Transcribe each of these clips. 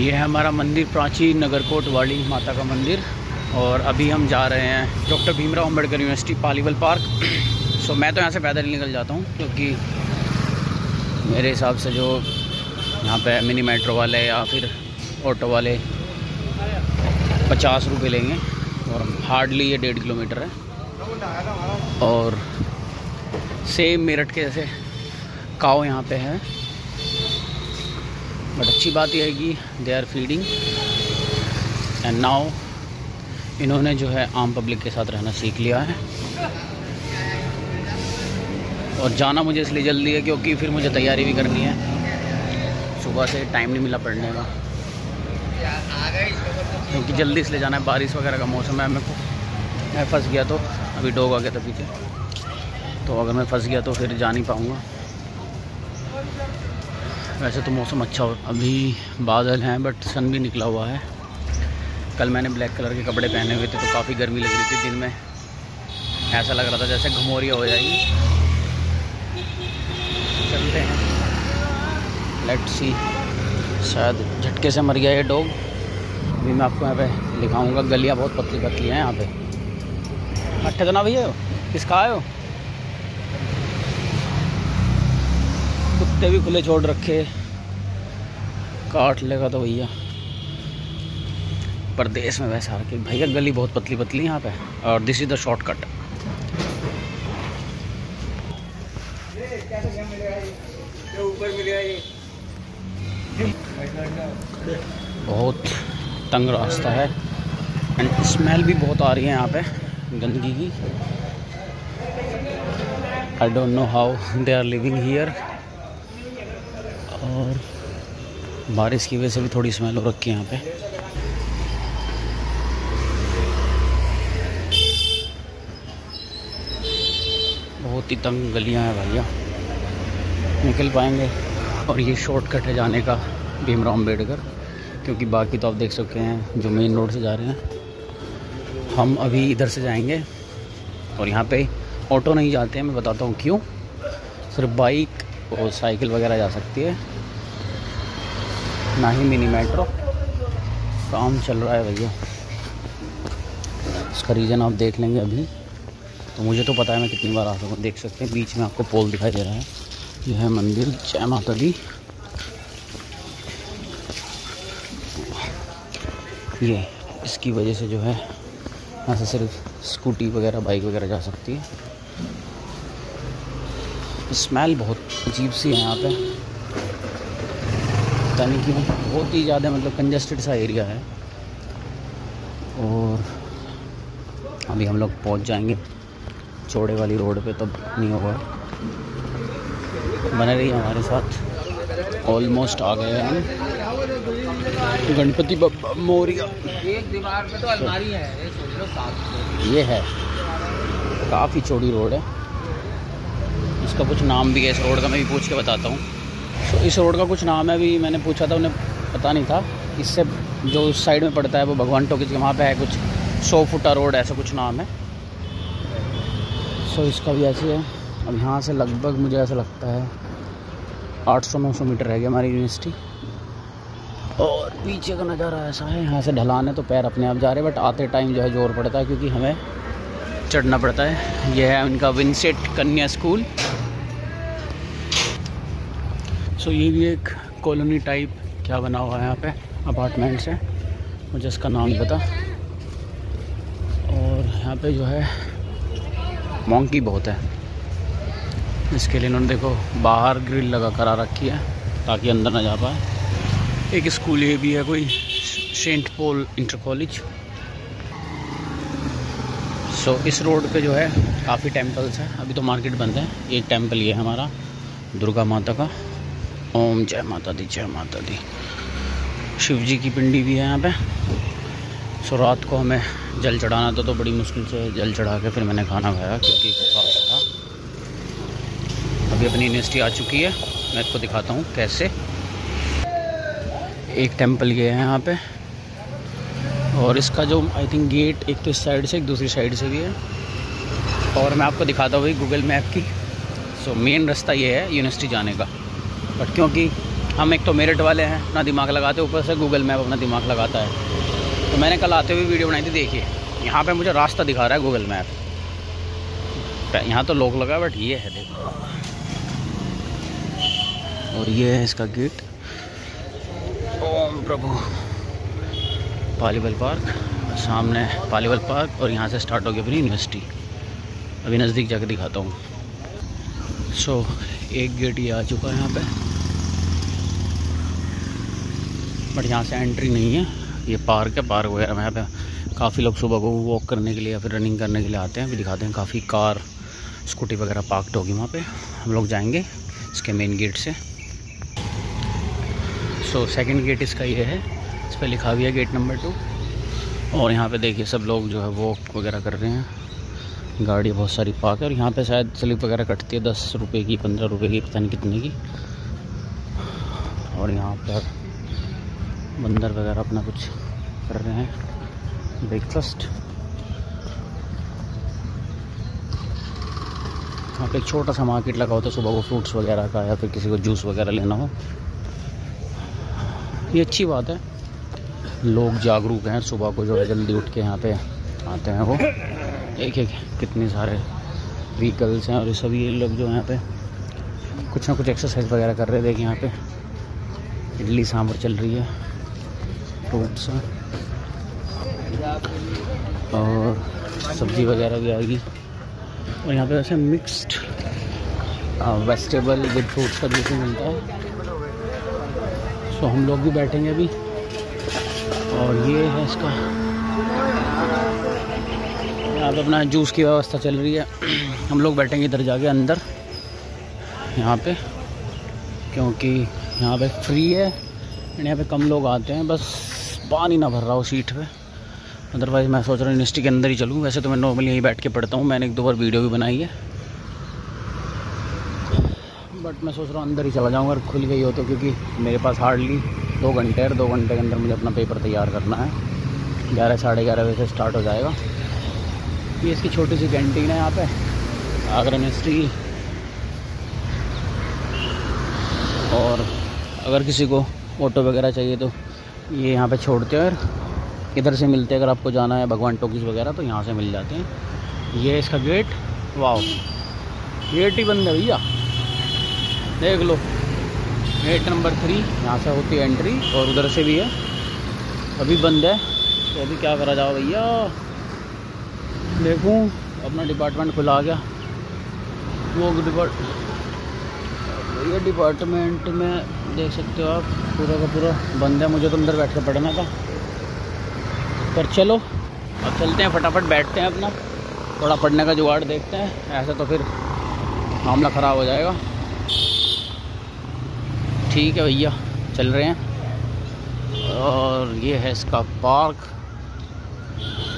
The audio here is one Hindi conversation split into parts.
ये है हमारा मंदिर प्राची नगरकोट वाली माता का मंदिर और अभी हम जा रहे हैं doctor Bhimrao Ambedkar university Paliwal park. So मैं तो यहाँ से पैदल निकल जाता हूँ क्योंकि मेरे हिसाब से जो यहाँ पे मिनी मेट्रो वाले या फिर ऑटो वाले पचास रुपये लेंगे और हार्डली ये डेढ़ किलोमीटर है। और सेम मेरठ के जैसे काव यहाँ पे है। बट अच्छी बात यह है कि they are feeding and now इन्होंने जो है आम पब्लिक के साथ रहना सीख लिया है। और जाना मुझे इसलिए जल्दी है क्योंकि फिर मुझे तैयारी भी करनी है। सुबह से टाइम नहीं मिला पढ़ने का। क्योंकि जल्दी इसलिए जाना है, बारिश वगैरह का मौसम है। मेरे को, मैं फंस गया तो अभी डोग आ गया था पीछे। तो अगर मैं फंस गया तो फिर जा नहीं पाऊँगा। वैसे तो मौसम अच्छा हो अभी बादल हैं बट सन भी निकला हुआ है। कल मैंने ब्लैक कलर के कपड़े पहने हुए थे तो काफ़ी गर्मी लग रही थी दिन में। ऐसा लग रहा था जैसे घमोरिया हो जाएगी। चलते हैं। लेट सी शायद झटके से मर गया ये डॉग अभी मैं आपको यहाँ पे दिखाऊँगा। गलियाँ बहुत पतली पतली हैं यहाँ पे। अट्ठे तो ना भैया किसका हो? कुत्ते भी खुले छोड़ रखे। काट लेगा तो भैया। प्रदेश में वैसा कि भैया गली बहुत पतली पतली यहाँ पे, और दिस इज़ द शॉर्टकट बहुत तंग रास्ता है एंड स्मेल भी बहुत आ रही है यहाँ पे, गंदगी की। I don't know how they are living here और बारिश की वजह से भी थोड़ी स्मेल हो रखी है यहाँ पे। बहुत ही तंग गलियाँ हैं भैया निकल पाएँगे। और ये शॉर्टकट है जाने का भीमराव अंबेडकर क्योंकि बाकी तो आप देख सकते हैं जो मेन रोड से जा रहे हैं। हम अभी इधर से जाएँगे और यहाँ पे ऑटो नहीं जाते हैं, मैं बताता हूँ क्यों। सिर्फ़ बाइक और साइकिल वगैरह जा सकती है। ना ही मिनी मेट्रो। काम चल रहा है भैया। इसका रीज़न आप देख लेंगे अभी। तो मुझे तो पता है मैं कितनी बार आ सकूँ देख सकते हैं। बीच में आपको पोल दिखाई दे रहा है। यह है मंदिर, जय माता दी। ये, इसकी वजह से जो है, यहाँ से सिर्फ़ स्कूटी वगैरह, बाइक वगैरह जा सकती है। स्मेल बहुत अजीब सी है यहाँ पे। पता नहीं कि बहुत ही ज़्यादा मतलब कंजस्टेड सा एरिया है। और अभी हम लोग पहुँच जाएँगे चौड़े वाली रोड पे तब नहीं होगा। बने रही हमारे साथ। ऑलमोस्ट आ गए हैं गणपति बप्पा मोरिया। एक दीवार पे तो अलमारी है ये है। काफ़ी चौड़ी रोड है। इसका कुछ नाम भी है इस रोड का, मैं भी पूछ के बताता हूँ। तो इस रोड का कुछ नाम है, अभी मैंने पूछा था, उन्हें पता नहीं था। इससे जो उस साइड में पड़ता है, वो भगवान टोकीज के वहाँ पे है, कुछ सौ फुटा रोड, ऐसा कुछ नाम है। सो इसका भी ऐसे है अब यहाँ से लगभग मुझे ऐसा लगता है 800-900 मीटर रह गया हमारी यूनिवर्सिटी। और पीछे का नज़ारा ऐसा है, यहाँ से ढलान है तो पैर अपने आप जा रहे हैं, बट आते टाइम जो है ज़ोर पड़ता है, क्योंकि हमें चढ़ना पड़ता है। यह है उनका विंसेट कन्या स्कूल। सो ये भी एक कॉलोनी टाइप क्या बना हुआ है यहाँ पे? अपार्टमेंट्स है मुझे इसका नाम पता। और यहाँ पे जो है मोंकी बहुत है। इसके लिए इन्होंने देखो, बाहर ग्रिल लगा करा रखी है, ताकि अंदर ना जा पाए। एक स्कूल ये भी है कोई saint Paul inter college so इस रोड पे जो है, काफ़ी टेम्पल्स हैं। अभी तो मार्केट बंद है। एक टेंपल ये है हमारा, दुर्गा माता का। ओम जय माता दी, जय माता दी। शिव जी की पिंडी भी है यहाँ पे। सो रात को हमें जल चढ़ाना था तो बड़ी मुश्किल से जल चढ़ा के फिर मैंने खाना खाया, क्योंकि था। अभी अपनी यूनिवर्सिटी आ चुकी है। मैं इसको दिखाता हूँ कैसे। एक टेंपल ये है यहाँ पे। और इसका जो आई थिंक गेट एक तो इस साइड से, एक दूसरी साइड से भी है। और मैं आपको दिखाता हूँ गूगल मैप की। सो मेन रास्ता ये है यूनिवर्सिटी जाने का। बट क्योंकि हम एक तो मेरिट वाले हैं अपना दिमाग लगाते ऊपर से गूगल मैप अपना दिमाग लगाता है। तो मैंने कल आते हुए वीडियो बनाई थी देखिए यहाँ पे मुझे रास्ता दिखा रहा है गूगल मैप यहाँ तो लोग लगा बट ये है देखो। और ये है इसका गेट ओम प्रभु। पालीवल पार्क सामने पालीवल पार्क और यहाँ से स्टार्ट होगी अपनी यूनिवर्सिटी अभी नज़दीक जाकर दिखाता हूँ। सो so, एक गेट ये आ चुका है यहाँ पे। बट यहाँ से एंट्री नहीं है। ये पार्क है, पार्क वगैरह में यहाँ काफ़ी लोग सुबह को वॉक करने के लिए या फिर रनिंग करने के लिए आते हैं। अभी दिखाते हैं काफ़ी कार स्कूटी वगैरह पार्कड होगी वहाँ पे। हम लोग जाएँगे इसके मेन गेट से। सो सेकंड गेट इसका ये है। इस पर लिखा हुआ है गेट नंबर टू और यहाँ पे देखिए सब लोग जो है वॉक वगैरह कर रहे हैं। गाड़ी बहुत सारी पार्क है और यहाँ पे शायद स्लिप वगैरह कटती है दस रुपये की, पंद्रह रुपये की, पता नहीं कितने की। और यहाँ पर बंदर वगैरह अपना कुछ कर रहे हैं। ब्रेकफास्ट यहाँ पे एक छोटा सा मार्केट लगा होता है सुबह को फ्रूट्स वगैरह का या फिर किसी को जूस वगैरह लेना हो। ये अच्छी बात है। लोग जागरूक हैं सुबह को जो है जल्दी उठ के यहाँ पे आते हैं वो। एक एक कितने सारे व्हीकल्स हैं और ये सभी लोग जो यहाँ पे कुछ ना कुछ एक्सरसाइज वगैरह कर रहे हैं। देखिए यहाँ पे इडली सांभर चल रही है। फ्रूट्स हैं। और सब्ज़ी वगैरह भी आएगी। और यहाँ पे वैसे मिक्स्ड वेजिटेबल विद फ्रूट्स का जूस मिलता है। सो हम लोग भी बैठेंगे अभी। और ये है इसका। यहाँ पे अपना जूस की व्यवस्था चल रही है। हम लोग बैठेंगे इधर जाके अंदर, यहाँ पे। क्योंकि यहाँ पे फ्री है। एंड यहाँ पे कम लोग आते हैं, बस। पानी ना भर रहा हो सीट पे। अदरवाइज़ मैं सोच रहा हूँ यूनिवर्सिटी के अंदर ही चलूँ। वैसे तो मैं नॉर्मली यहीं बैठ के पढ़ता हूँ। मैंने एक दो बार वीडियो भी बनाई है। बट मैं सोच रहा हूँ अंदर ही चला जाऊँगा अगर खुल गई हो तो क्योंकि मेरे पास हार्डली दो घंटे और दो घंटे के अंदर मुझे अपना पेपर तैयार करना है। ग्यारह, साढ़े ग्यारह बजे से स्टार्ट हो जाएगा। ये इसकी छोटी सी कैंटीन है यहाँ पे। आगरा यूनिवर्सिटी और अगर किसी को ऑटो वगैरह चाहिए तो ये यहाँ पे छोड़ते हैं और इधर से मिलते हैं? अगर आपको जाना है भगवान टॉकीज़ वगैरह तो यहाँ से मिल जाते हैं। ये इसका गेट वाह गेट ही बंद है भैया। देख लो। गेट नंबर थ्री यहाँ से होती है एंट्री और उधर से भी है। अभी बंद है। तो अभी क्या करा जाओ भैया? देखूँ। अपना डिपार्टमेंट खुला गया। वो डिपार्ट भैया डिपार्टमेंट में देख सकते हो आप। पूरा का पूरा बंद है, मुझे तो अंदर बैठ कर पढ़ना था। पर चलो, अब चलते हैं फटाफट, बैठते हैं अपना। थोड़ा पढ़ने का जुगाड़ देखते हैं। ऐसा तो फिर मामला ख़राब हो जाएगा। ठीक है भैया, चल रहे हैं। और ये है इसका पार्क।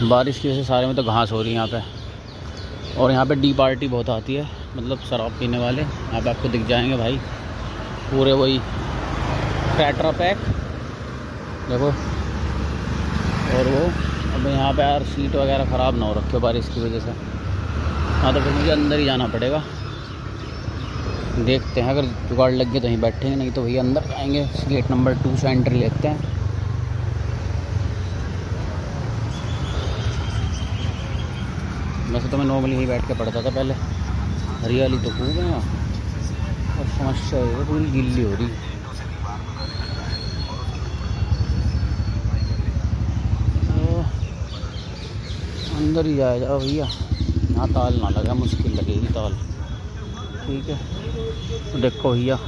बारिश की वजह से सारे में तो घास हो रही है यहाँ पे। और यहाँ पे डी पार्टी बहुत आती है। मतलब शराब पीने वाले। यहाँ पे आपको दिख जाएँगे भाई। पूरे वही ट्रैट्रा पैक देखो। और वो, अब यहाँ पे यार सीट वगैरह ख़राब ना हो रखे बारिश की वजह से। हाँ तो फिर मुझे अंदर ही जाना पड़ेगा। देखते हैं, अगर जुगाड़ लग गए तो यहीं बैठेंगे, नहीं तो भैया अंदर जाएँगे। गेट नंबर टू से एंट्री लेते हैं। वैसे तो मैं नॉर्मली ही बैठ के पढ़ता था पहले। हरियाली तो खूब है यहाँ। और समस्या है, पूरी गिल्ली हो रही तो अंदर ही जाया जाओ भैया। यहाँ ताल ना लगा, मुश्किल लगेगी ताल। ठीक है। तो देखो भैया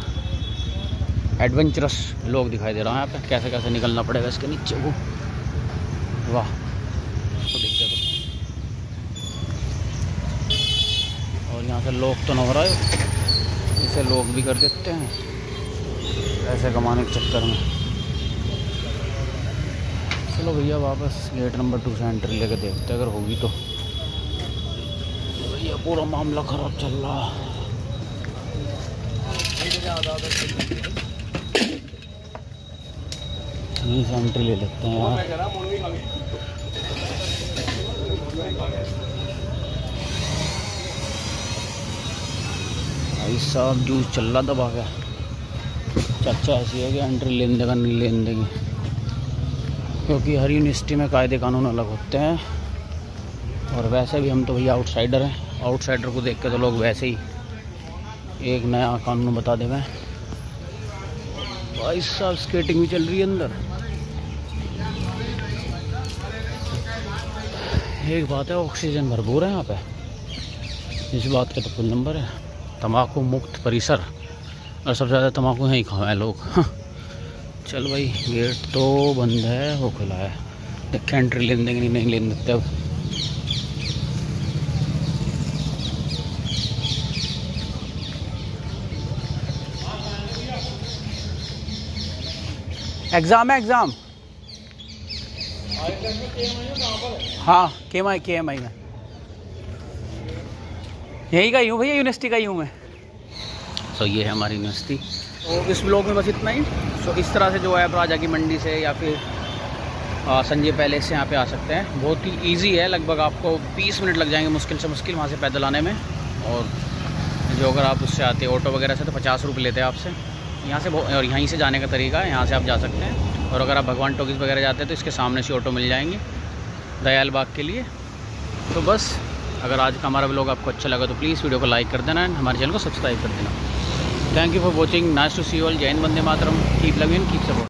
एडवेंचरस लोग दिखाई दे रहा है यहाँ पे। कैसे कैसे निकलना पड़ेगा इसके नीचे को वाह तो देखते तो और यहाँ से लोग तो न हो। रहा है इसे लोग भी कर देते हैं। पैसे कमाने के चक्कर में। चलो भैया, वापस गेट नंबर टू से एंट्री लेके देखते अगर होगी तो। भैया, पूरा मामला ख़राब चल रहा यहीं से एंट्री ले लेते हैं यार भाई साहब जूस चल रहा दबा गया। चाचा, ऐसी है कि एंट्री लेन देगा नहीं लेन देंगे क्योंकि हर यूनिवर्सिटी में कायदे कानून अलग होते हैं। और वैसे भी हम तो भैया आउटसाइडर हैं। आउटसाइडर को देख के तो लोग वैसे ही एक नया कानून बता देंगे भाई साहब स्केटिंग भी चल रही है अंदर। एक बात है ऑक्सीजन भरपूर है यहाँ पे। इस बात का तो फुल नंबर है। तम्बाकू मुक्त परिसर। और सबसे ज़्यादा तम्बाकू यहीं खाए हैं लोग। चल भाई, गेट तो बंद है वो खुला है। देखें एंट्री लेने देंगे नहीं लेने देते अब एग्ज़ाम है एग्ज़ाम हाँ के एम आई के एम आई में। यहीं का ही हूँ भैया यूनिवर्सिटी का ही हूँ मैं। सो ये है हमारी यूनिवर्सिटी तो इस ब्लॉग में बस इतना ही। सो इस तरह से जो है आप राजा की मंडी से या फिर संजय पैलेस से यहाँ पे आ सकते हैं। बहुत ही इजी है लगभग आपको 20 मिनट लग जाएँगे मुश्किल से मुश्किल वहाँ से पैदल आने में। और जो अगर आप उससे आते ऑटो वगैरह से तो पचास रुपये लेते हैं आपसे। यहाँ से और यहीं से जाने का तरीका है यहाँ से आप जा सकते हैं। और अगर आप भगवान टॉकीज़ वगैरह जाते हैं तो इसके सामने से ऑटो मिल जाएँगे दयाल बाग के लिए। तो बस अगर आज का हमारा ब्लॉग आपको अच्छा लगा तो प्लीज़ वीडियो को लाइक कर देना एंड हमारे चैनल को सब्सक्राइब कर देना। Thank you for watching nice to see all Jain बंदे मातरम keep loving keep support